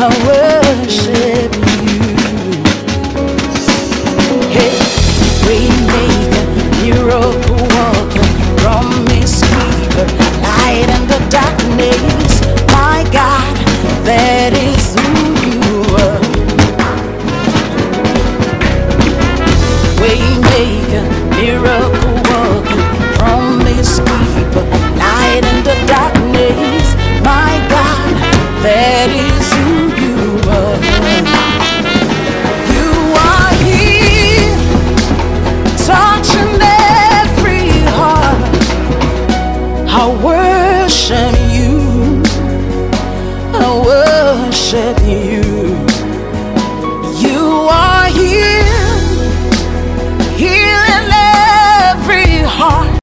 I worship you. Hey, waymaker, miracle promise keeper, light in the darkness. My God, that is who you are. Waymaker, miracle promise keeper, light in the darkness. My God, worship